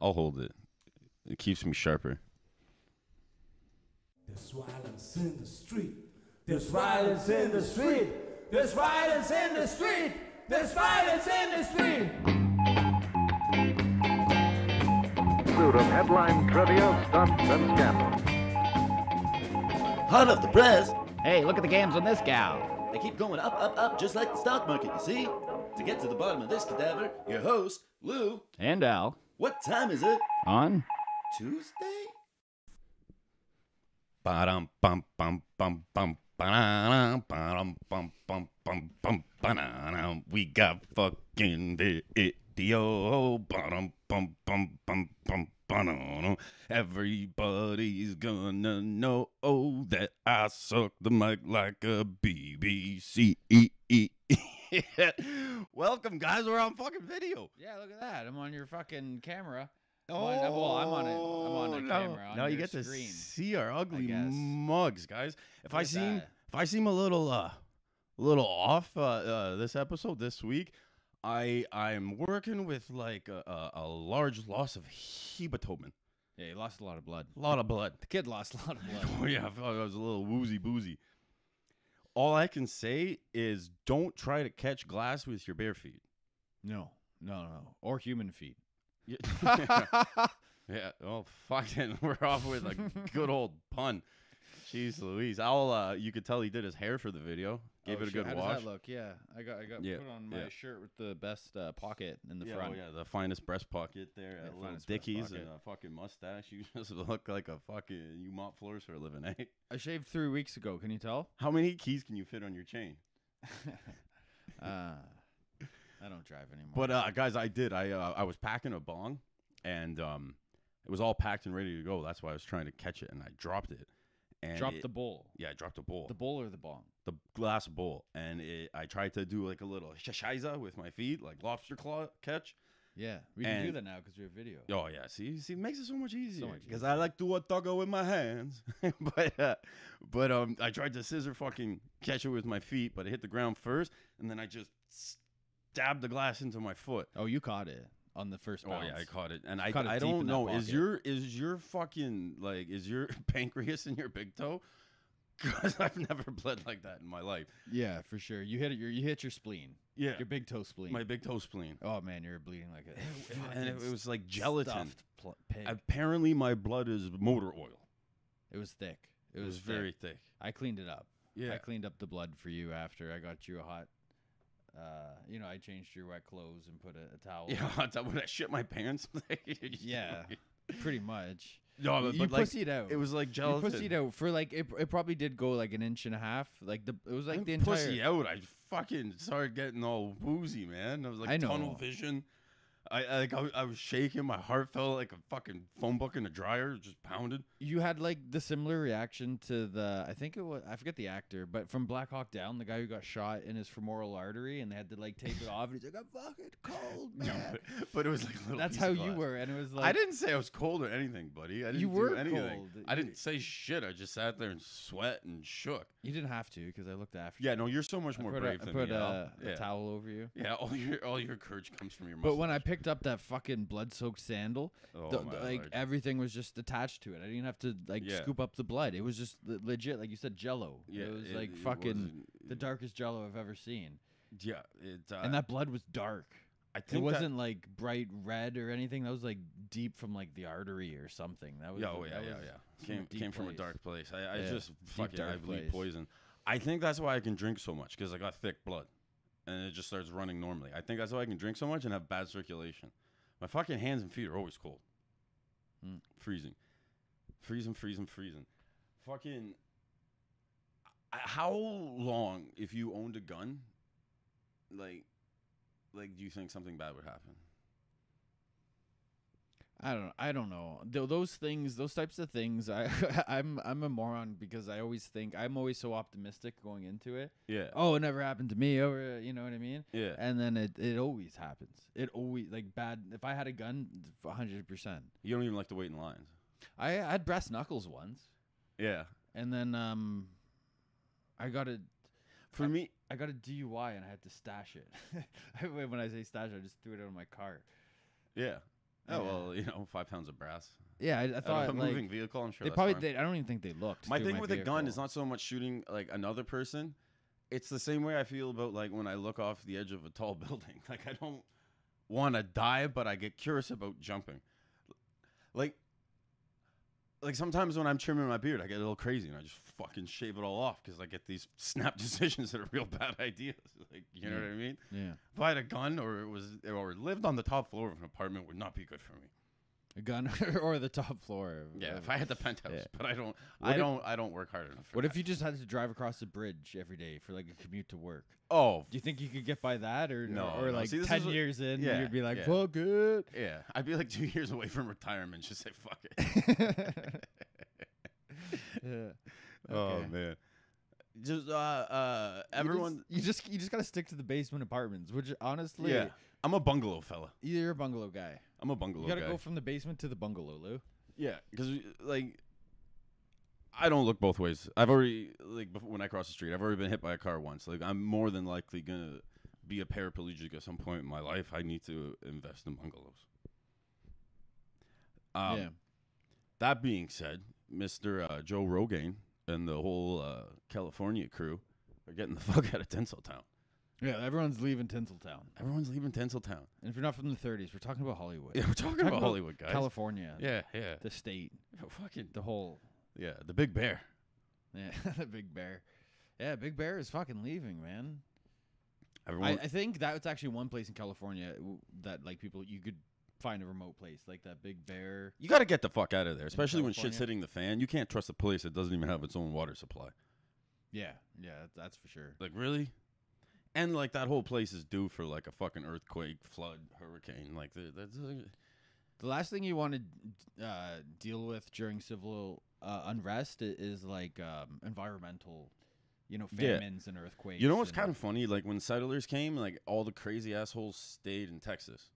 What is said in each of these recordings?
I'll hold it. It keeps me sharper. There's violence in the street. There's violence in the street. There's violence in the street. There's violence in the street. pursuit of headline trivia, stunts, and scandal. Hot off the press, Hey, look at the games on this gal. they keep going up, up, up, just like the stock market, you see? To get to the bottom of this cadaver, your host, Lou, And Al. What time is it? On? Tuesday? Ba-dum, bum, bum, bum, bum, ba-da-dum, ba-dum, bum, bum, bum, bum, ba-da-dum. We got fucking video. Ba-dum, bum, bum, bum, bum, ba-da-dum. Everybody's gonna know that I suck the mic like a BBC. Welcome, guys. We're on fucking video. Yeah, look at that. I'm on your fucking camera. I'm on- well, I'm on it. I'm on the Oh, no. camera. On now you get screen. to see our ugly mugs, guys. If I Look at seem that. if I seem a little uh a little off uh, uh this episode this week, I I'm working with like a, a, a large loss of hemoglobin. Yeah, he lost a lot of blood. A lot of blood. The kid lost a lot of blood. Oh yeah, I felt like I was a little woozy boozy. All I can say is don't try to catch glass with your bare feet. no, no, no. Or human feet. Yeah. yeah. Oh fucking we're off with a good old pun. Jeez Louise. I'll uh you could tell he did his hair for the video. Gave Oh, it a shit, good How wash. does that look? Yeah, I got I got Yeah, put on my yeah. shirt with the best uh, pocket in the yeah, front. Oh, yeah, the finest breast pocket there, Yeah, a little dickies and a fucking mustache. You just look like a fucking you mop floors for a living, eh? I shaved three weeks ago. Can you tell? How many keys can you fit on your chain? uh, I don't drive anymore. But uh, guys, I did. I uh, I was packing a bong, and um, it was all packed and ready to go. That's why I was trying to catch it, and I dropped it. And drop it- the bowl. yeah, I dropped a bowl, The bowl or the bong? the glass bowl, and it, I tried to do like a little shashiza with my feet, like lobster claw catch. Yeah, we can do that now because we have video. Oh yeah, see, see, it makes it so much easier because I like to do a taco with my hands. but uh, but um, I tried to scissor fucking catch it with my feet, but it hit the ground first, and then I just stabbed the glass into my foot. Oh, you caught it on the first Oh yeah, I caught it, and I Caught it I don't know is your is your fucking like is your pancreas in your big toe? Because I've never bled like that in my life. Yeah, for sure. You hit it. Your, you hit your spleen. Yeah, Your big toe spleen. my big toe spleen, oh man, you're bleeding like a. and it, was like gelatin. pl-. Apparently, my blood is motor oil. it was thick. It It was, was thick. very thick. I cleaned it up. Yeah. I cleaned up the blood for you after I got you a hot. Uh, you know, I changed your wet clothes and put a, a towel. Yeah, on top- when I shit my pants. Yeah, pretty much. No, but, you but like, pussied out. it was like gelatin. you pussied out for like it. It probably did go like an inch and a half. Like the it was like I the entire. pussy out. I fucking started getting all woozy, man. I was like I tunnel vision. I, I like I, was- I was shaking. My heart felt like a fucking phone book in a dryer, just pounded. You had like the similar reaction to the I think it was I forget the actor, but from Black Hawk Down, the guy who got shot in his femoral artery and they had to like tape it off, and he's like, "I'm fucking cold, No, man." but, but it was like a little. That's how you were, and it was like I didn't say I was cold or anything, buddy. I didn't You do were anything. cold. I didn't say shit. I just sat there and sweat and shook. You didn't have to because I looked after. You. Yeah, no, you're so much I more brave a, I than put me. Al. a, a yeah. towel over you. yeah, all your all your courage comes from your. Muscles. But when I mustache. Picked up that fucking blood-soaked sandal, oh, the, the- like lord. everything was just attached to it. I didn't have to like Yeah. scoop up the blood. It was just legit, like you said, Jello. yeah, it was it- like it fucking the darkest Jello I've ever seen, Yeah, it, uh, and that blood was dark. I It think that- wasn't like bright red or anything. That was like deep from like the artery or something. That was Yeah, oh yeah, that yeah, yeah. Came came from a dark place. I, I Yeah, just fucking I bleed poison. I think that's why I can drink so much because I got thick blood, and it just starts running normally. I think that's why I can drink so much and have bad circulation. My fucking hands and feet are always cold, Mm. freezing, freezing, freezing, freezing. Fucking. How long, if you owned a gun, like, like, do you think something bad would happen? I don't. I don't know. Tho- those things, those types of things. I, I'm, I'm a moron because I always think I'm always so optimistic going into it. Yeah. Oh, it never happened to me. Or you know what I mean? Yeah. And then it, it always happens. It always like bad. If I had a gun, hundred percent. You don't even like to wait in lines. I I had brass knuckles once, Yeah. and then um, I got a For me, I got a DUI and I had to stash it. when I say stash, I just threw it out of my car. yeah. Oh well, you know, five pounds of brass. Yeah, I, I Out of a like moving vehicle, I'm sure. they that's probably. fine. They, I don't even think they looked. my through thing with a gun vehicle. is not so much shooting like another person. It's the same way I feel about like when I look off the edge of a tall building. Like I don't want to die, but I get curious about jumping. Like, like sometimes when I'm trimming my beard, I get a little crazy and I just fucking shave it all off because I get these snap decisions that are real bad ideas. Like, you know Yeah. what I mean? Yeah, If I had a gun or it was or lived on the top floor of an apartment, would not be good for me. a gun or the top floor. Yeah, if I had the penthouse, Yeah. but I don't. What I if- don't. I don't work hard enough. For What if you just had to drive across the bridge every day for like a commute to work? Oh, Do you think you could get by that, or No, or like See, ten is what- years in, yeah, you'd be like, yeah. "Fuck it." yeah. I'd be like two years away from retirement. Just say fuck it. yeah. Oh man. Just uh, uh, everyone. you just, you just you just gotta stick to the basement apartments, which honestly, yeah, I'm a bungalow fella. you're a bungalow guy. I'm a bungalow You gotta guy. go from the basement to the bungalow, Lou. yeah, because like. I don't look both ways. I've already like before, when I cross the street, I've already been hit by a car once. Like I'm more than likely gonna be a paraplegic at some point in my life. I need to invest in bungalows. Um, yeah, That being said, Mr. Uh, Joe Rogan and the whole uh, California crew are getting the fuck out of Tinseltown. yeah. Everyone's leaving Tinseltown, Everyone's leaving Tinseltown. and if you're not from the 30s, we're talking about Hollywood. Yeah, we're talking Talking about Hollywood, guys. California, yeah, yeah. the state, fucking the whole, yeah, the Big Bear. yeah, the Big Bear. Yeah, Big Bear is fucking leaving, man. I, Everyone, I think that's actually one place in California that like people you could find a remote place like that Big Bear. you got to get the fuck out of there, especially when shit's hitting the fan. You can't trust a place that doesn't even have its own water supply. Yeah, yeah, that's for sure. Like really, and like that whole place is due for like a fucking earthquake, flood, hurricane. Like th- that's. The last thing you want to uh, deal with during civil uh, unrest is like um, environmental, you know, Yeah. famines and earthquakes. You know what's kind of funny? Like when settlers came, like all the crazy assholes stayed in Texas.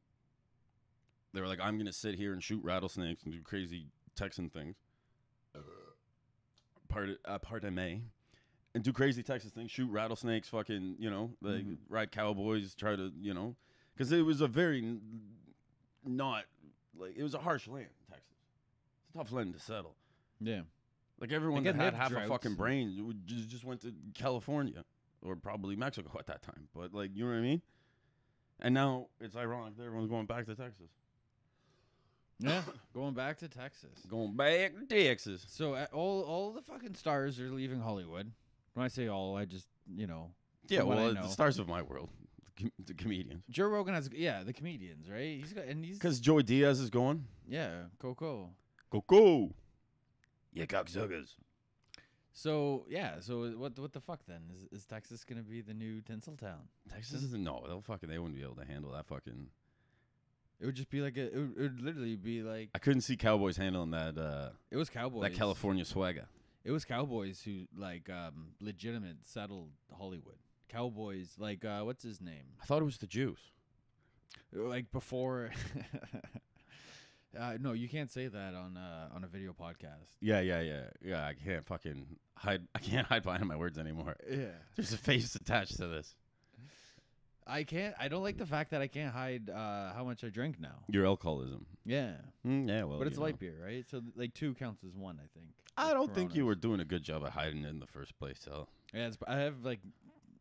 They were like, "I'm gonna sit here and shoot rattlesnakes and do crazy Texan things." Part, uh, pardon me, and do crazy Texas things, shoot rattlesnakes, fucking, you know, like Mhm. ride cowboys, try to, you know, because it was a very not like it was a harsh land, Texas. It's a tough land to settle. yeah. Like everyone that had half a fucking brain just went to California or probably Mexico at that time. But like, you know what I mean? And now it's ironic that everyone's going back to Texas. Yeah, going back to Texas. Going back to Texas. So uh, all all the fucking stars are leaving Hollywood. When I say all, I just you know Yeah, From what I well, know. the stars of my world, the, com- the comedians. Joe Rogan has yeah the comedians right. He's got and he's Because Joey Diaz is going. yeah Coco. Go. Yeah, cocksuckers. So yeah, so what what the fuck then? Is is Texas gonna be the new Tinseltown? Texas isn't no. They'll fucking. They wouldn't be able to handle that fucking. It would just be like a. It would, it would literally be like I couldn't see Cowboys handling that. Uh, it was Cowboys. that California swagger. It was Cowboys who like um legitimate settled Hollywood. Cowboys like uh what's his name? I thought it was the Jews. Like before. uh, no, you can't say that on uh, on a video podcast. Yeah, yeah, yeah, yeah. I can't fucking hide. I can't hide behind my words anymore. Yeah. There's a face attached to this. I can't. I don't like the fact that I can't hide uh, how much I drink now. Your alcoholism. Yeah, Mm, yeah, well, but it's you know. light beer, right? So like two counts as one, I think. I don't think you were doing a good job of hiding it in the first place, so. Yeah, it's, I have like,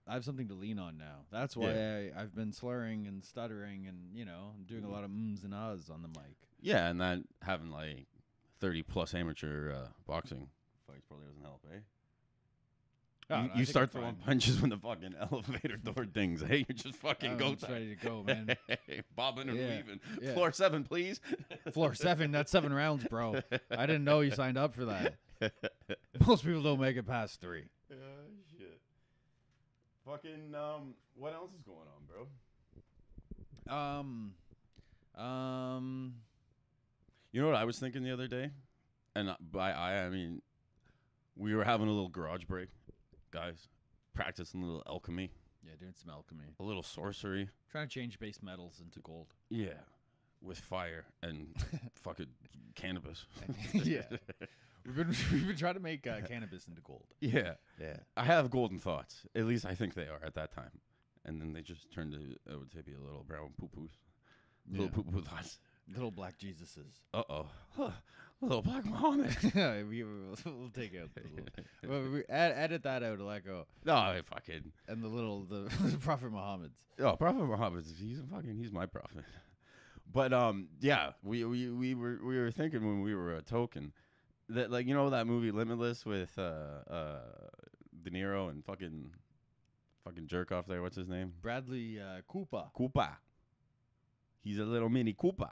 I have something to lean on now. That's why I, I've been slurring and stuttering and you know doing a lot of ums and ahs on the mic. Yeah, and that having like 30 plus amateur uh, boxing fights probably doesn't help, eh? Oh, you no, you start throwing fine. punches when the fucking elevator door dings. Hey, you're just fucking I'm go just ready to go, man. Hey, Bobbing and Yeah, weaving. yeah. Floor seven, please. Floor seven. That's seven rounds, bro. I didn't know you signed up for that. Most people don't make it past three. Oh shit. Fucking um what else is going on, bro? Um, um, You know what I was thinking the other day? And uh, by I I mean we were having a little garage break, guys. Practicing a little alchemy, yeah, doing some alchemy, a little sorcery. trying to change base metals into gold. Yeah. With fire and fucking cannabis. yeah, we've been we've been trying to make uh, cannabis into gold. Yeah. Yeah, I have golden thoughts. At least I think they are at that time. And then they just turned to I would say be a little brown poo poos. Little Yeah. poo poo thoughts. Little black Jesuses. Uh oh. Little Black Muhammad. Yeah, we, will we'll take out the little. well, we, ed, edit that out, Aleko, no, I fucking. and the little the, the Prophet Muhammad's. Oh, Prophet Muhammad, he's a fucking, he's my prophet. But um, yeah, we we we were we were thinking when we were a token that like you know that movie Limitless with uh uh De Niro and fucking fucking jerk off there. What's his name? Bradley uh, Cooper. Koopa. He's a little mini Koopa.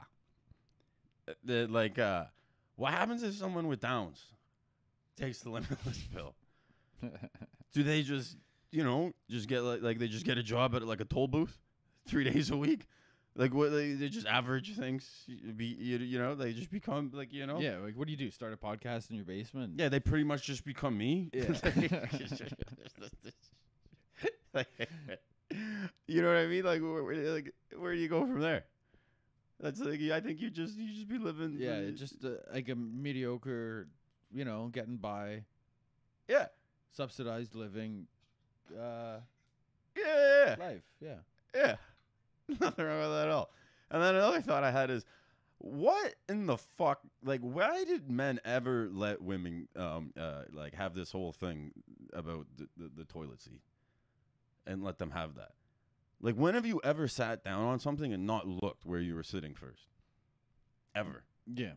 Uh, the- like, uh, what happens if someone with Downs takes the limitless pill? Do they just, you know, just get like, like they just get a job at like a toll booth, three days a week? Like what they, they just average things, be you, you know, they just become like you know, Yeah, like what do you do? Start a podcast in your basement? yeah, they pretty much just become me. Yeah. Like, you know what I mean? Like, where, where- like, where do you go from there? That's like, I think you just you just be living. Yeah, it just uh, like a mediocre, you know, getting by, yeah, subsidized living, uh, yeah, yeah, life. Yeah. yeah. Nothing wrong with that at all. And then another thought I had is, what in the fuck? Like, why did men ever let women, um, uh, like have this whole thing about the, the, the toilet seat, and let them have that? Like, when have you ever sat down on something and not looked where you were sitting first? Ever? Yeah.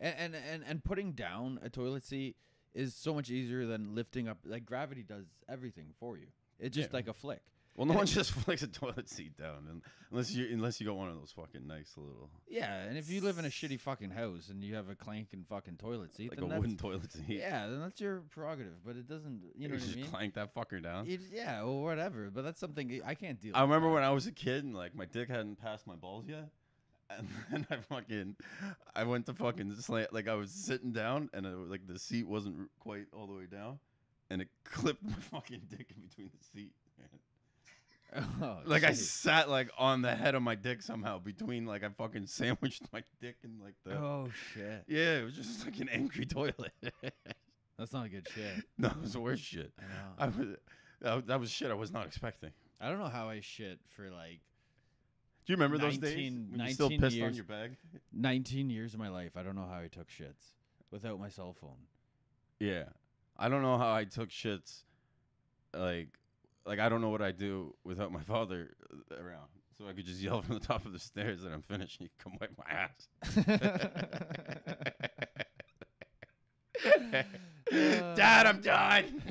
And, and and and putting down a toilet seat is so much easier than lifting up. Like gravity does everything for you. It's just Yeah. like a flick. Well, no And one it- just flicks a toilet seat down, and, unless you unless you got one of those fucking nice little Yeah, and if you live in a shitty fucking house and you have a clanking fucking toilet seat, like then a that's, wooden toilet seat. yeah, then that's your prerogative. But it doesn't, you know what I just mean? clank that fucker down. It, yeah, or whatever. But that's something I can't deal. I remember that. when I was a kid and like my dick hadn't passed my balls yet. And then I fucking, I went to fucking slant, like I was sitting down and it, like the seat wasn't quite all the way down, and it clipped my fucking dick in between the seat. man. Oh, Like I sat like on the head of my dick somehow between like I fucking sandwiched my dick and like the. Oh shit, Yeah, it was just like an angry toilet. that's not a good shit. no, it was the worst shit. I know. I was, that, that was shit I was not expecting. I don't know how I shit for like Do you remember those days 19 when you still 19 pissed on your bag? 19 years of my life. I don't know how I took shits without my cell phone. Yeah, I don't know how I took shits. Like, like I don't know what I do without my father uh, around, so I could just yell from the top of the stairs that I'm finished. and You come wipe my ass. Dad, I'm done.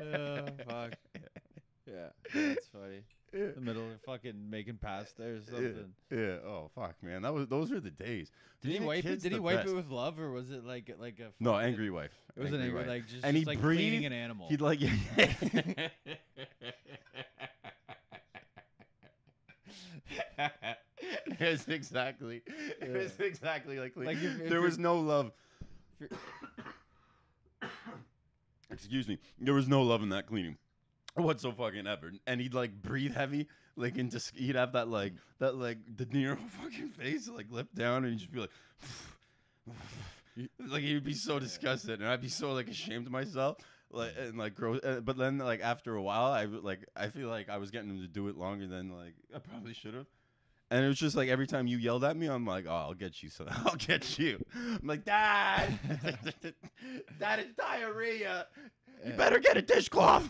oh, fuck. Yeah, that's funny. The middle of fucking making pasta or something. yeah. Oh fuck, man. That was those were the days. Did he wipe it? Did he wipe best. it with love, or was it like like a? No, angry wife. It was an angry, wife. like just, and just he like breathed. cleaning an animal. He'd like. it's exactly. It's exactly like, Like if- if there was no love. Excuse me. There was no love in that cleaning. What so fucking ever. And he'd like breathe heavy, like and just he'd have that like mm. that like De Niro fucking face, like lip down, and he'd just be like. like he'd be so disgusted, and I'd be so like ashamed of myself, like mm. and like gross. But then like after a while, I would, like I feel like I was getting him to do it longer than like I probably should have. And it was just like every time you yelled at me, I'm like, oh, I'll get you. So I'll get you. I'm like, Dad, Dad, it's diarrhea. You better get a dishcloth.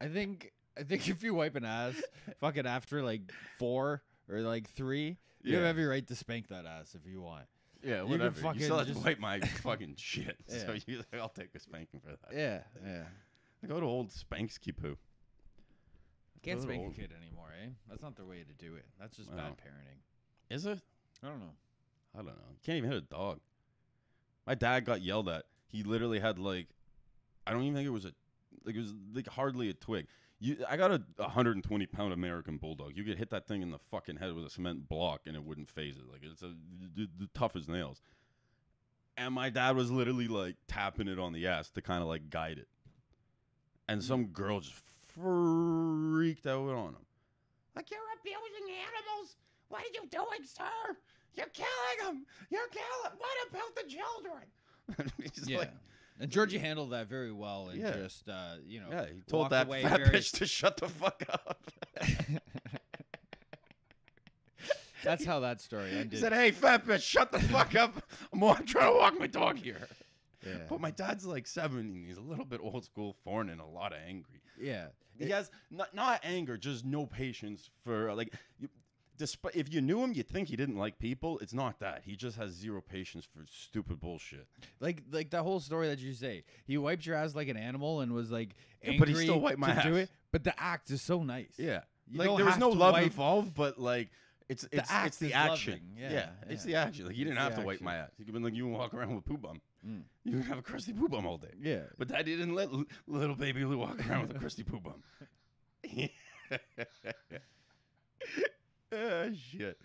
I think I think if you wipe an ass, fucking after like four or like three, you have every right to spank that ass if you want. yeah, could whatever. You, fucking still have to just- wipe my fucking shit. So Yeah. you, I'll take a spanking for that. Yeah, yeah. Go to old Spanksky poo. Can't spank old- a kid anymore, eh? That's not the way to do it. That's just Wow. bad parenting. Is it? I don't know. I don't know. Can't even hit a dog. My dad got yelled at. He literally had like, I don't even think it was a, like it was like hardly a twig. You, I got a 120 pound American bulldog. You could hit that thing in the fucking head with a cement block and it wouldn't phase it. Like it's a d- d- tough as nails. And my dad was literally like tapping it on the ass to kind of like guide it. And some girl just freaked out on him. Like you're abusing animals. What are you doing, sir? You're killing them. You're killing. What about the children? He's Yeah. like, and Georgie handled that very well and Yeah. just uh, you know yeah, he told walked that away fat very- bitch to shut the fuck up. That's how that story ended. He said, "Hey, fat bitch, shut the fuck up. I'm, I'm trying to walk my dog here." yeah. But my dad's like seven, and he's a little bit old school, foreign, and a lot of angry. yeah. He has not not anger, just no patience for like. You, despite if you knew him, you'd think he didn't like people. It's not that. He just has zero patience for stupid bullshit. Like like that whole story that you say. He wiped your ass like an animal and was like Yeah, angry but he still wiped my to do it. But the act is so nice. Yeah, You like there was no love wipe- involved, but like. It's it's act it's the action. Yeah, Yeah, it's the action. Like you didn't It's have the to wipe my ass. You could been like you can walk around with poo bum. Mm. You can have a crusty poo bum all day. Yeah. But Daddy didn't let l- little baby Lou walk around with a crusty poo bum. ah, shit.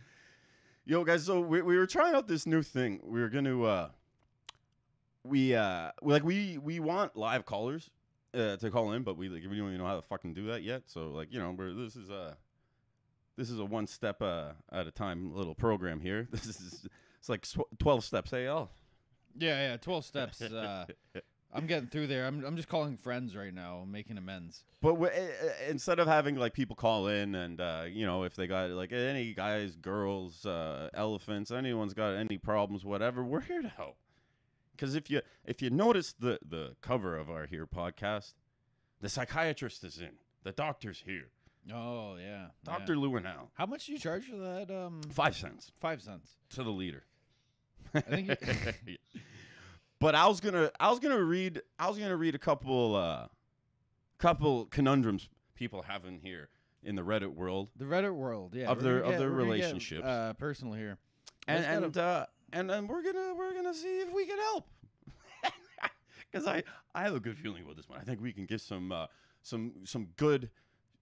Yo, guys, so we, we were trying out this new thing. We were going to, uh, we, uh, like, we, we want live callers, uh, to call in, but we, like, we don't even know how to fucking do that yet. So, like, you know, we're, this is, uh, this is a one step, uh, at a time little program here. This is, it's like sw- 12 steps. Hey, all. Yeah, yeah. Twelve steps. Uh, I'm getting through there. I'm I'm just calling friends right now, making amends. But w- uh, uh, instead of having like people call in and uh, you know if they got like any guys, girls, uh, elephants, anyone's got any problems, whatever, we're here to help. Because if you if you notice the the cover of our here podcast, the psychiatrist is in, the doctor's here, Oh yeah. Doctor yeah. Lewinell, How much do you charge for that? Um, five cents five cents. to the leader. I think. You, but I was gonna I was gonna read I was gonna read a couple uh couple conundrums people have in here in the Reddit world. the Reddit world, yeah. Of we're their- of get- their we're get, relationships. uh, personal here. and and uh, and then we're gonna we're gonna see if we can help. Because I I have a good feeling about this one. I think we can give some uh, some some good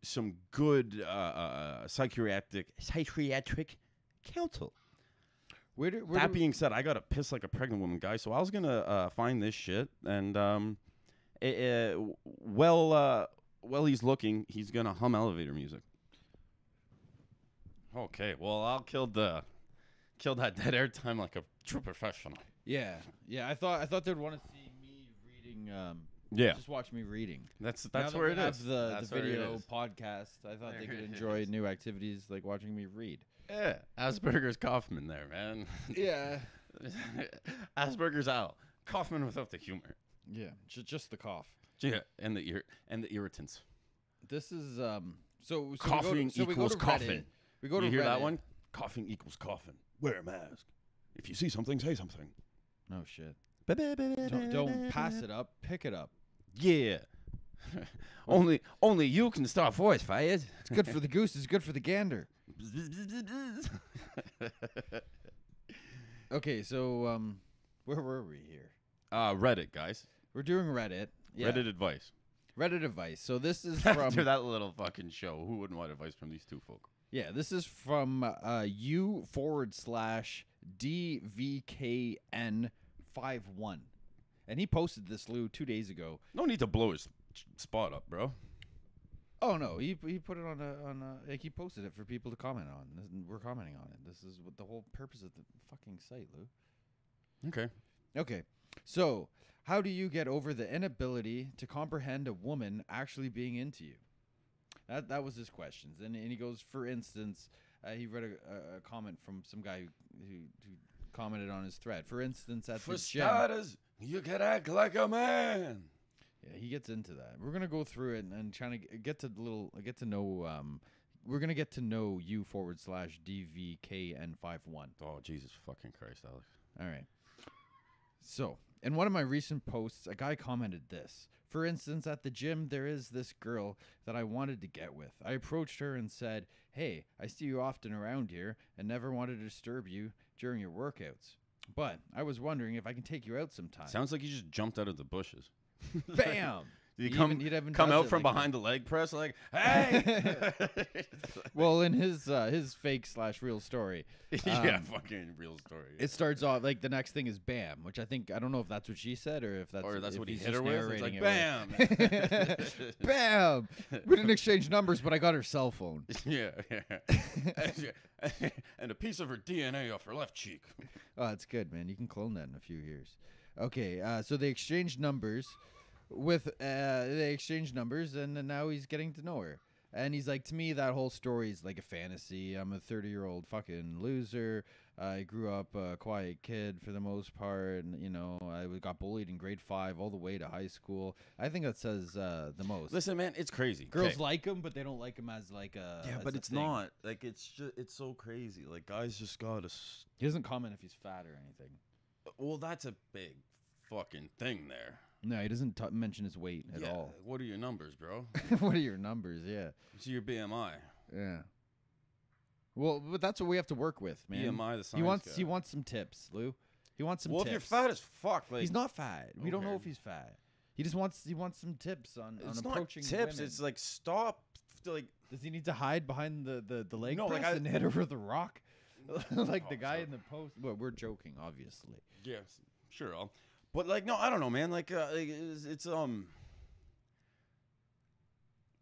some good uh, uh, psychiatric psychiatric counsel. Where do, where that do, being said, I got to piss like a pregnant woman, guys. So I was gonna uh, find this shit, and um, eh, well, uh, well, he's looking. He's gonna hum elevator music. Okay, well, I'll kill the kill that dead air time like a true professional. yeah, yeah. I thought I thought they'd want to see me reading. Um, Yeah, just watch me reading. that's Now that's that where we it have is. The, That's the where it video podcast. I thought they could enjoy is. new activities like watching me read. Yeah, Asperger's Kaufman there, man. Yeah, Asperger's out. Kaufman without the humor. yeah. J- just the cough. Yeah, and the ir- and the irritants. This is um. So, so Coughing we go to, so we go equals to coughing. We go to you hear that Reddit. one? Coughing equals coughing. Wear a mask. If you see something, say something. No shit. Don't, don't pass it up. Pick it up. Yeah. only only you can start voice fires. It's good for the goose. It's good for the gander. Okay, so um, where were we here? uh, Reddit, guys. We're doing Reddit. Yeah. Reddit advice. Reddit advice. So this is After from that little fucking show, who wouldn't want advice from these two folk? yeah. This is from uh, u forward slash dvkn five one, and he posted this Lou two days ago. No need to blow his spot up, bro. Oh no, he he put it on a on a like he posted it for people to comment on. This, we're commenting on it. This is what the whole purpose of the fucking site, Lou. Okay. Okay. So, how do you get over the inability to comprehend a woman actually being into you? That that was his questions, and and he goes, for instance, uh, he read a, a, comment from some guy who, who who commented on his thread. For instance, at For the gym, starters, you can act like a man. Yeah, he gets into that. We're gonna go through it and, and trying to get to little get to know. Um, we're gonna get to know you forward slash dvkn five one. Oh Jesus fucking Christ, Alex. All right. So, in one of my recent posts, a guy commented this. For instance, at the gym, there is this girl that I wanted to get with. I approached her and said, Hey, I see you often around here and never wanted to disturb you during your workouts. But I was wondering if I can take you out sometime. Sounds like you just jumped out of the bushes. Bam! Did He come even- even come out from like that. behind the leg press like, hey? Well, in his uh, his fake slash real story, yeah, um, fucking real story. it starts off like the next thing is bam, which I think I don't know if that's what she said or if that's or that's what he hit her with. It's like, narrating it bam. Bam! We didn't exchange numbers, but I got her cell phone. yeah, yeah. and a piece of her DNA off her left cheek. Oh, that's good, man. You can clone that in a few years. Okay, uh, so they exchanged numbers with uh, they exchanged numbers, and then now he's getting to know her. And he's like, to me, that whole story is like a fantasy. I'm a 30 year old fucking loser. I grew up a quiet kid for the most part. And, you know, I got bullied in grade five all the way to high school. I think that says uh, the most. Listen, man, it's crazy. Girls 'Kay. like him, but they don't like him as like a. Yeah, as but a it's thing. not like it's just it's so crazy. Like guys just gotta. He doesn't comment if he's fat or anything. Well, that's a big fucking thing there. No, he doesn't t- mention his weight at yeah. all. What are your numbers, bro? what are your numbers? Yeah. What's your BMI? Yeah. Well, but that's what we have to work with, man. BMI, the he wants guy. he wants some tips, Lou. He wants some well, tips. if you're fat as fuck, like he's not fat. We don't know if he's fat. He just wants he wants some tips on, on It's not approaching tips. women. It's like stop. Like Does he need to hide behind the the, the leg No, like press I- and hit her with a rock, like the Oh, guy in the post? Well, we're joking, obviously. yes, sure. I'll, but like no, I don't know, man. Like uh, like, it's, it's um.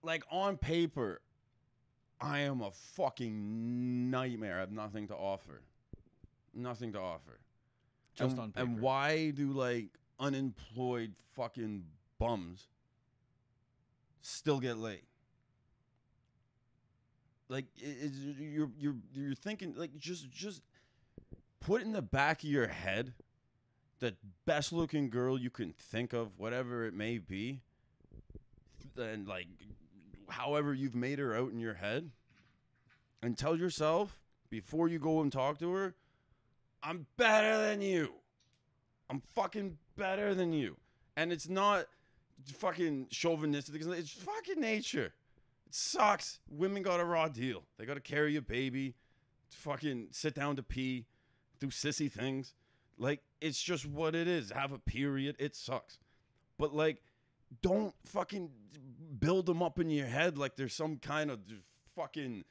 Like on paper, I am a fucking nightmare. I have nothing to offer. Nothing to offer. Just and, on And why do like unemployed fucking bums still get laid? Like i- is you're you're you're thinking like just just put in the back of your head the best looking girl you can think of, whatever it may be, and like however you've made her out in your head, and tell yourself before you go and talk to her, I'm better than you. I'm fucking better than you. And it's not fucking chauvinistic. It's fucking nature. It sucks. Women got a raw deal. They got to carry a baby, fucking sit down to pee, do sissy things. Like, it's just what it is. Have a period. It sucks. But, like, don't fucking build them up in your head like there's some kind of fucking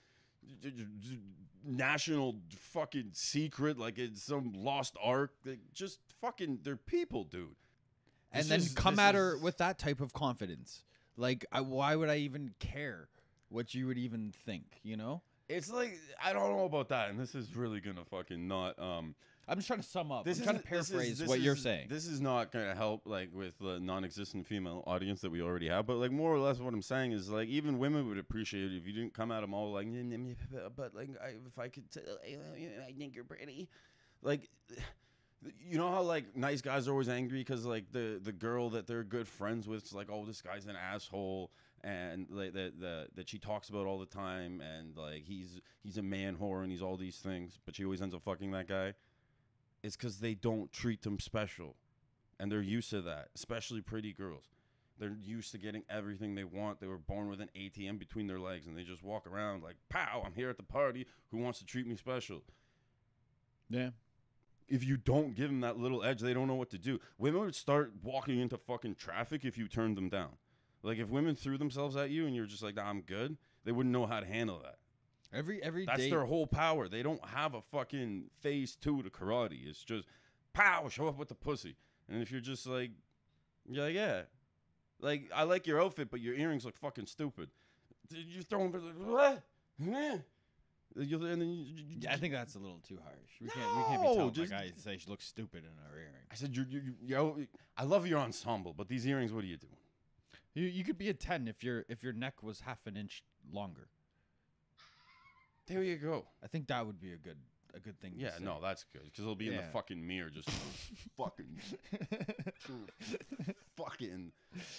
national fucking secret, like it's some lost ark. Like, just fucking, they're people, dude. and then is- come this at her is- with that type of confidence. Like, I, why would I even care what you would even think? You know, It's like I don't know about that, and this is really gonna fucking not. Um, I'm just trying to sum up. this I'm trying to is- paraphrase this what you're saying. This is not gonna help, like with the non-existent female audience that we already have. But like more or less, what I'm saying is like even women would appreciate it if you didn't come at them all like, "Nyeh, nyeh, nyeh, but like I, if I could, I think you're pretty, like. You know how like nice guys are always angry because like the the girl that they're good friends with is like oh this guy's an asshole and like that the, that she talks about all the time and like he's he's a man whore and he's all these things but she always ends up fucking that guy. It's because they don't treat them special, and they're used to that, especially pretty girls. They're used to getting everything they want. They were born with an ATM between their legs, and they just walk around like, "Pow! I'm here at the party. Who wants to treat me special?" yeah. If you don't give them that little edge, they don't know what to do. Women would start walking into fucking traffic if you turned them down. Like if women threw themselves at you and you're just like, nah, I'm good, they wouldn't know how to handle that. Every every That's date- their whole power. They don't have a fucking phase two to karate. It's just pow, show up with the pussy. And if you're just like, yeah, yeah, like I like your outfit, but your earrings look fucking stupid. Did you throw them? What? Huh? You- and then you- you- Yeah, I think that's a little too harsh. We can't we can't be No, telling just- my guy to say she looks stupid in her earrings. I said, you, you, you, yo, I love your ensemble, but these earrings, what are you doing? You you could be a ten if your if your neck was half an inch longer. There you go. I think that would be a good a good thing. to Yeah, say. no, that's good because it'll be in Yeah. the fucking mirror, just fucking, fucking.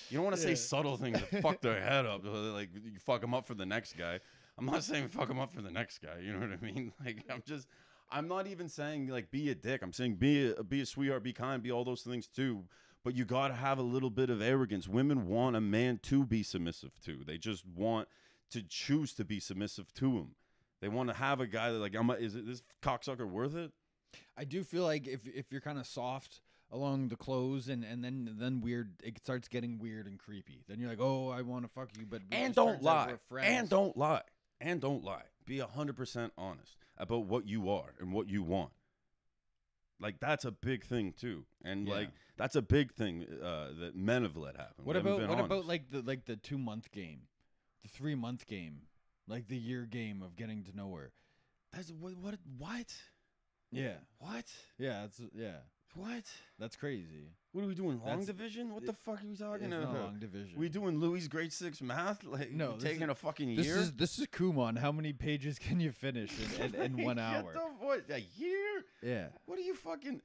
You don't want to say subtle things that fuck their head up. Like you fuck them up for the next guy. I'm not saying fuck him up for the next guy. You know what I mean? Like I'm just, I'm not even saying like be a dick. I'm saying be a be a sweetheart, be kind, be all those things too. But you gotta have a little bit of arrogance. Women want a man to be submissive to. They just want to choose to be submissive to him. They want to have a guy that like, I'm. A, is it this cocksucker worth it? I do feel like if if you're kind of soft along the clothes and and then then weird it starts getting weird and creepy. Then you're like, "Oh, I want to fuck you," but and don't lie and don't lie and don't lie be 100% honest about what you are and what you want like that's a big thing too and Yeah. like that's a big thing uh, that men have let happen What We about what about like the like the 2 month game? The 3 month game? Like the year game of getting to know her. that's what what what Yeah. what Yeah, it's yeah. What? That's crazy. What are we doing? Long That's- division? What the fuck are we talking It's not about? long division. We doing Louis grade six math? Like No, this taking is- a fucking this year. is this is Kumon. How many pages can you finish in, in, in one Get hour? the- what a year? Yeah. What are you fucking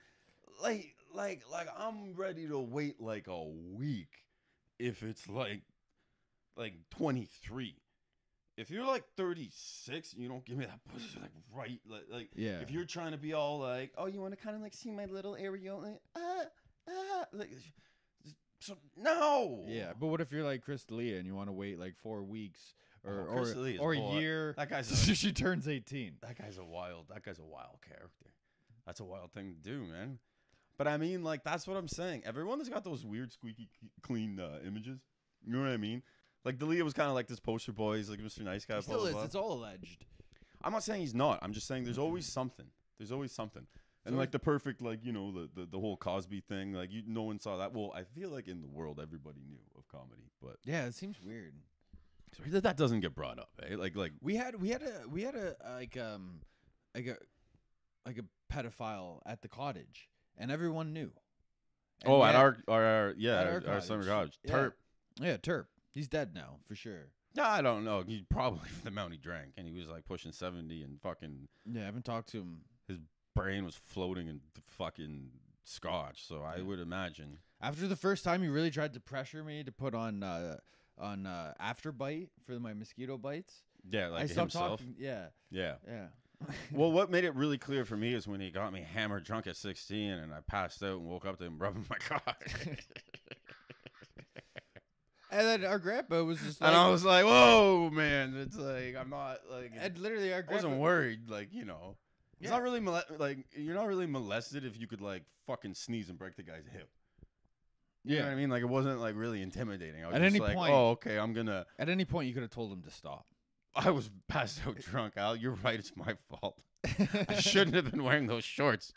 like? Like like I'm ready to wait like a week if it's like like 23. If you're like 36 and you don't give me that pussy like right like like Yeah. if you're trying to be all like oh you want to kind of like see my little areola ah ah like so no Yeah, but what if you're like Chris D'Elia and you want to wait like four weeks or Oh, or, D'Elia's or a year? That guy's a- she turns eighteen. that guy's a wild that guy's a wild character that's a wild thing to do man but i mean like that's what i'm saying everyone has got those weird squeaky clean uh, images you know what i mean like D'Elia was kind of like this poster boy he's like mr nice guy He still blah, is. blah. It's all alleged. i'm not saying he's not i'm just saying there's always something there's always something and So like the perfect like you know the, the the whole cosby thing like you no one saw that well i feel like in the world everybody knew of comedy but Yeah, it seems weird. that, that doesn't get brought up eh? like like We had we had a we had a like um like a like a pedophile at the cottage, and everyone knew. And oh at had- our, our our yeah our, our summer cottage. college Yeah. terp yeah Terp. He's dead now for sure. No, I don't know. He probably the amount he drank, and he was like pushing seventy, and fucking Yeah, I haven't talked to him. his brain was floating in the fucking scotch. So I would imagine. After the first time, he really tried to pressure me to put on uh, on uh, Afterbite for my mosquito bites. Yeah, like I stopped himself. talking. Yeah, Yeah. yeah. well, what made it really clear for me is when he got me hammered drunk at sixteen, and I passed out and woke up to him rubbing my cock, and then our grandpa was just like, and I was like, "Whoa, man!" It's like I'm not like and literally our I grandpa wasn't worried. Like you know, it's Yeah. not really mole- like you're not really molested if you could like fucking sneeze and break the guy's hip. You know Yeah. what I mean? Like it wasn't like really intimidating. I was At just any like, point- oh, okay, I'm gonna. At any point, you could have told him to stop. I was passed out drunk, Al. You're right. It's my fault. I shouldn't have been wearing those shorts.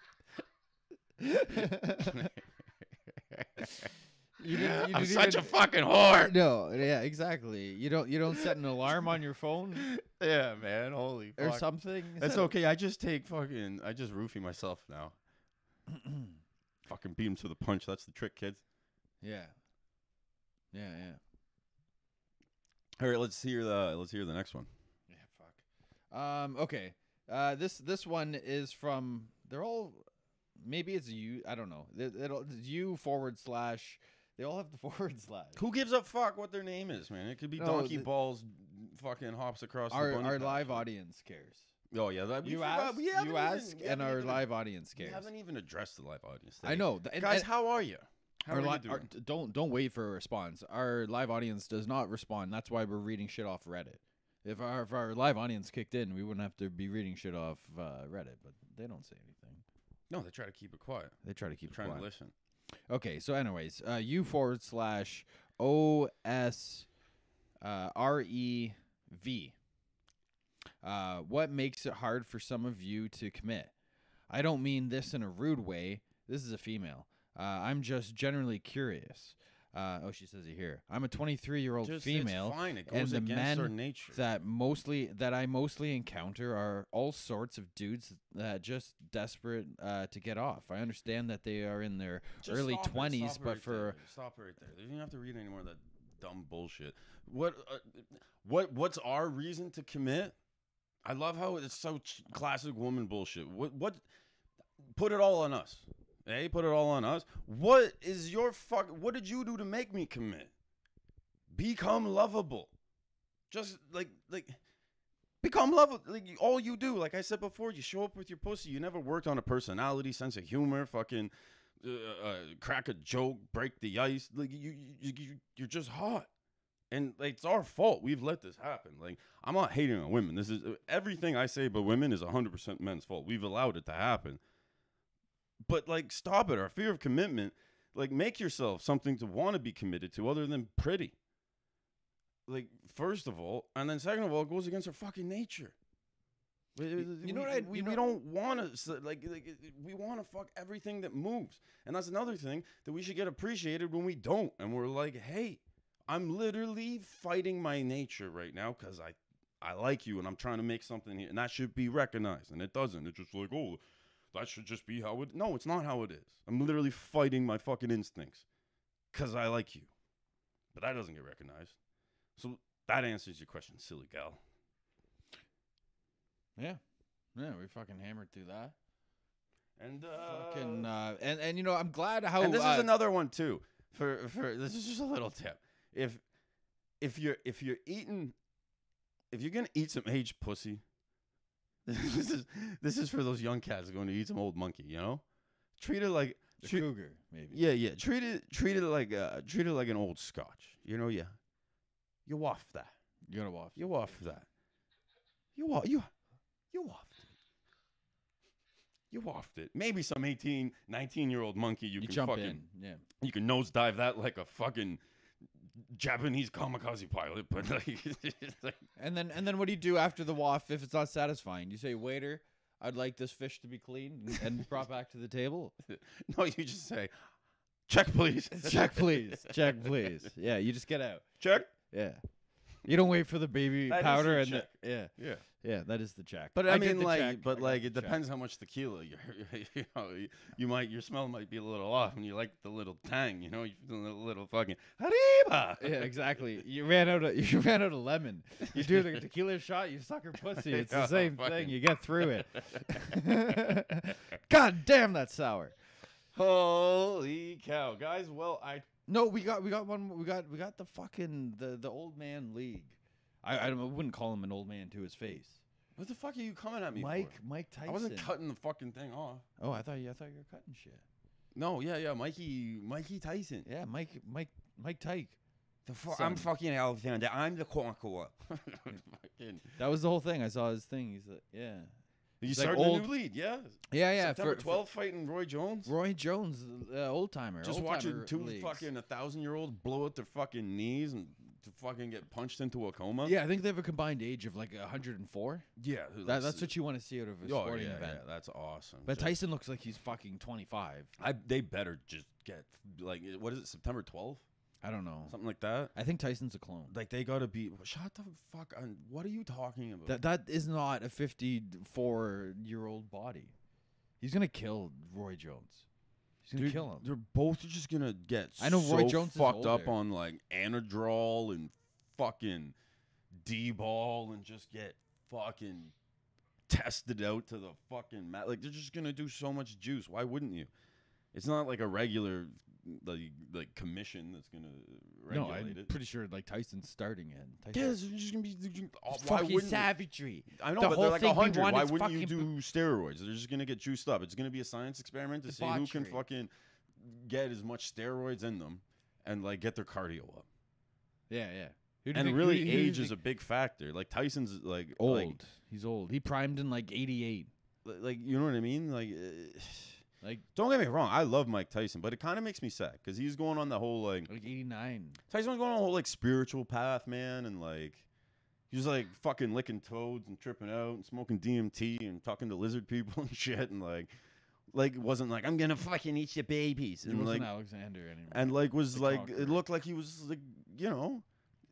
You didn't, you I'm didn't such a fucking whore. No, yeah, exactly. You don't you don't set an alarm on your phone Yeah, man. Holy or fuck. something. That's okay. I just take fucking. I just roofie myself now. fucking beat him to the punch. That's the trick, kids. Yeah. Yeah, yeah. All right, let's hear the. Let's hear the next one. Yeah, fuck. Um, okay. Uh, this this one is from. They're all. Maybe it's you. I don't know. It, it'll, it's you forward slash. They all have the forward slash. Who gives a fuck what their name is, man? It could be No, Donkey the- Balls. Fucking hops across Our the bunny our patch. live audience cares. Oh yeah, that, You ask. we You even- ask, we and our even- live audience cares. We cares. haven't even addressed the live audience. I know. th- and- guys. and- how are you? How our are you li- doing? our- don't don't wait for a response. Our live audience does not respond. That's why we're reading shit off Reddit. If our if our live audience kicked in, we wouldn't have to be reading shit off uh, Reddit. But they don't say anything. no, they try to keep it quiet. They try to keep They're it trying quiet. to listen. Okay, so anyways, uh, U forward slash O S uh, R E V. Uh, what makes it hard for some of you to commit? I don't mean this in a rude way. This is a female. Uh, I'm just generally curious. Uh, oh, she says it here. I'm a 23 year old Just, female It's fine. It and goes the against our men nature. that mostly that I mostly encounter are all sorts of dudes that just desperate uh, to get off. I understand that they are in their Just early stop it, stop it but right for there. stop it right there. You don't have to read any more of that dumb bullshit. What uh, what what's our reason to commit? I love how it's so ch- classic woman bullshit. What what put it all on us. Hey, put it all on us. What is your fuck what did you do to make me commit? Become lovable. Just like like become lovable. Like all you do, like I said before, you show up with your pussy. You never worked on a personality, sense of humor, fucking uh, uh, crack a joke, break the ice. Like you, you, you, you're just hot, and like, it's our fault. We've let this happen. Like I'm not hating on women. This is everything I say, but women is 100 percent men's fault. We've allowed it to happen. But like, stop it. Our fear of commitment. Like, make yourself something to want to be committed to, other than pretty. Like, first of all, and then second of all, it goes against our fucking nature. We- you know what I- we, we know- don't want to like, like we want to fuck everything that moves, and that's another thing that we should get appreciated when we don't, and we're like, hey, I'm literally fighting my nature right now because I I like you and I'm trying to make something here, and that should be recognized, and it doesn't. It's just like, oh, that should just be how it. No, it's not how it is. I'm literally fighting my fucking instincts because I like you, but that doesn't get recognized. So that answers your question, silly gal. Yeah. Yeah, we fucking hammered through that. And uh, fucking uh, and and you know I'm glad how and this uh, is another one too. For for this is just a little tip. If if you're if you're eating if you're gonna eat some aged pussy, this is this is for those young cats going to eat some old monkey. You know, treat it like the treat, cougar maybe. yeah yeah treat it treat it like uh, treat it like an old scotch. You know, yeah, you waft that. You gotta waft. You waft that. You wa you you waft it. You waft it. Maybe some 18, 19 year old monkey you, You can jump fucking in. Yeah. you can nosedive that like a fucking Japanese kamikaze pilot, but like, like And then and then what do you do after the waft if it's not satisfying? You say, waiter, I'd like this fish to be cleaned and, and brought back to the table. no, you just say, check please, Check please. Check please. Yeah, you just get out. check. Yeah. You don't wait for the baby That is powder your and the, check. yeah. Yeah, Yeah, that is the check. but I, get mean, the like, check. I but got like, the it check. depends how much tequila you're. You know, you, you might your smell might be a little off, and you like the little tang. You know, you feel a little, little fucking arriba. Yeah, exactly. You ran out of you ran out of lemon. You do the tequila shot, you suck her pussy. It's the Yeah, oh, same fucking- thing. You get through it. God damn, that's sour. Holy cow, guys! Well, I No, we got we got one. We got we got the fucking the the old man league. I I, don't, I wouldn't call him an old man to his face. what the fuck are you coming at me Mike for? Mike Tyson. I wasn't cutting the fucking thing off. Oh, I thought you I thought you were cutting shit. No, yeah, yeah, Mikey, Mikey Tyson. Yeah, Mike Mike Mike Tyke. The fu- Son. I'm fucking Alexander. I'm the conqueror. fucking. That was the whole thing. I saw his thing. He's like, yeah, You like started a new lead, yeah. yeah, yeah. September for- 12th fighting Roy Jones. Roy Jones, uh, old timer. Just watching two fucking a thousand year olds blow out their fucking knees and to fucking get punched into a coma. Yeah, I think they have a combined age of like 104. yeah. That, that's what you want to see out of a Oh, sporting yeah, event. yeah, that's awesome. But Just- Tyson looks like he's fucking 25. I, they better just get like what is it September 12th I don't know. something like that. I think Tyson's a clone. Like they gotta be. Shut the fuck. on. What are you talking about? That that is not a 54 year old body. He's gonna kill Roy Jones. He's gonna Dude, kill him. They're both just gonna get. I know Roy so Jones fucked up on like Anadrol and fucking D-bol and just get fucking tested out to the fucking mat. Like they're just gonna do so much juice. Why wouldn't you? It's not like a regular like like commission that's gonna regulate no, I'm it. pretty sure like Tyson's starting it. yeah, Tyson, it's just gonna be. they're just- oh, Why fucking wouldn't savagery. I know, The but whole they're like thing a we hundred. Why wouldn't you do steroids? They're just gonna get juiced up. It's gonna be a science experiment to see who can fucking get as much steroids in them and like get their cardio up. Yeah, yeah. Who do you And think- who really, do who do age is a big factor. Like Tyson's like old. Like, He's old. He primed in like 88. like you know what I mean? Like, uh, Like don't get me wrong. I love Mike Tyson, but it kind of makes me sad because he's going on the whole like like 89. Tyson's going on a whole like spiritual path, man, and like. He was like fucking licking toads and tripping out and smoking DMT and talking to lizard people and shit and like, like wasn't like I'm gonna fucking eat your babies and wasn't like Alexander anymore. and like was The like conqueror. it looked like he was like you know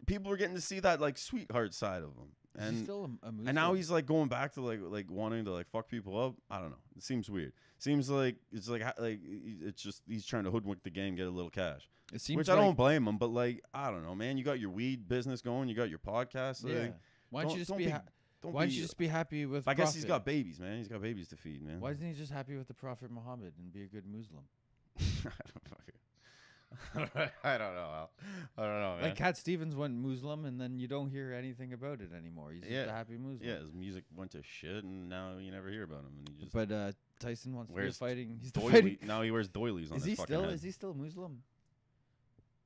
people were getting to see that like sweetheart side of him And still a, a and now he's like going back to like like wanting to like fuck people up i don't know it seems weird seems like it's like like it's just he's trying to hoodwink the game get a little cash It seems which like, i don't blame him but like i don't know man you got your weed business going you got your podcast like, Yeah. Why don't, don't- you just don't be? ha- don't why don't you just be happy with? i guess he's got babies man he's got babies to feed man Why isn't he just happy with the Prophet Muhammad and be a good Muslim? I don't I don't know i don't know man. Like Cat Stevens went Muslim, and then you don't hear anything about it anymore. He's just a happy Muslim. Yeah, his music went to shit, and now you never hear about him. And he just But uh, Tyson wants to be fighting. He's doily. fighting. Now he wears doilies on Is his he fucking still? head. Is he still Muslim?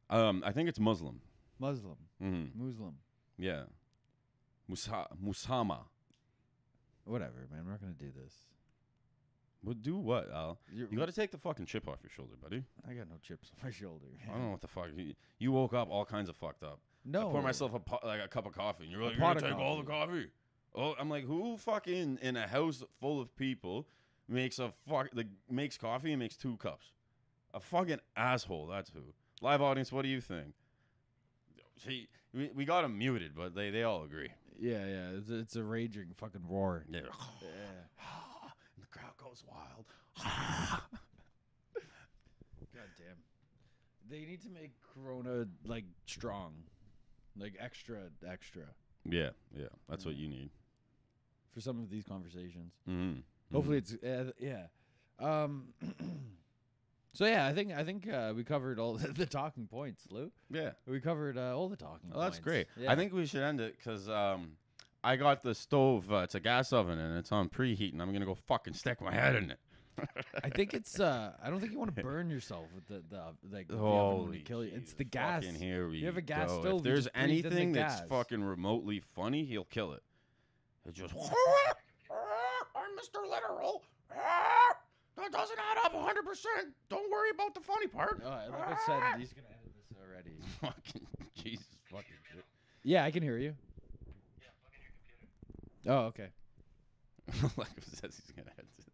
Um, I think it's Muslim. Muslim. hmm Muslim. Yeah, Musa Musama. Whatever, man. We're not gonna do this. Well, do what, Al? You're, You got to take the fucking chip off your shoulder, buddy. I got no chips on my shoulder. I don't know what the fuck. You, you woke up all kinds of fucked up. No. I pour myself a po- like a cup of coffee, and you're like, pot "You're gonna of take all the coffee." Oh, I'm like, who fucking in a house full of people makes a fuck like makes coffee and makes two cups? A fucking asshole. That's who. Live audience, what do you think? See, we, we got him muted, but they they all agree. Yeah, yeah. It's, it's a raging fucking roar. Yeah. Yeah. And the crowd goes goes wild. God damn. They need to make Corona like strong, like extra, extra yeah, yeah, that's what you need. for some of these conversations. Mm-hmm. Hopefully, it's uh, yeah. Um. so yeah, I think I think uh, we covered all the, the talking points, Lou. Yeah. We covered uh, all the talking. Well, that's points. great. Yeah. I think we should end it because um, I got the stove. Uh, it's a gas oven and it's on preheat, and I'm gonna go fucking stick my head in it. I think it's. Uh, I don't think you want to burn yourself with the the like the oven when Holy you kill you. It's Jesus, the gas. fucking Here we You have a gas go. stove, you If there's just breathe in the anything that's gas. fucking remotely funny, he'll kill it. It just. I'm Mr. Literal. That doesn't add up 100. percent Don't worry about the funny part. Uh, like I said, he's gonna edit this already. fucking Jesus fucking shit. Yeah, I can hear you. Oh, okay. like says he's gonna this.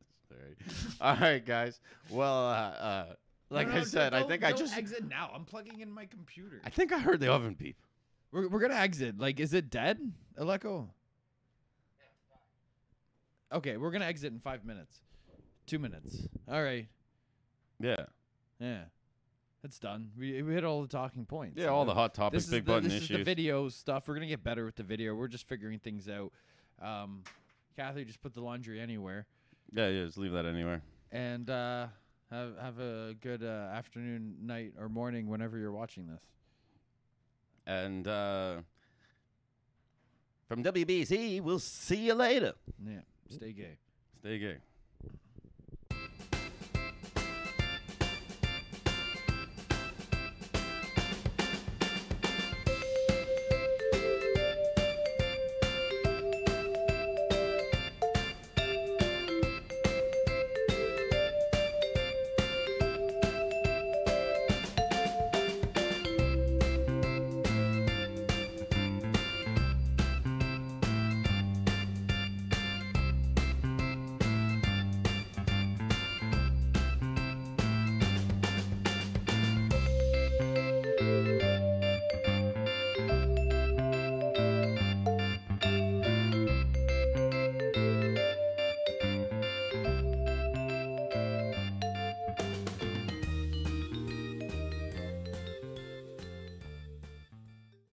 All right. All right, guys. Well, uh, uh, like I said, I think I just. exit now. I'm plugging in my computer. I think I heard the oven beep. We're we're gonna exit. Like, is it dead, Aleko? Okay, we're gonna exit in five minutes. Two minutes. All right. Yeah. Yeah. It's done. We we hit all the talking points. Yeah, all the hot topics, this big the, button this is the issues. video stuff. We're gonna get better with the video. We're just figuring things out. Um, Kathy just put the laundry anywhere, Yeah, yeah. Just leave that anywhere. and uh, have have a good uh, afternoon, night, or morning whenever you're watching this. And uh, from WBC, we'll see you later. Yeah, stay gay. Stay gay.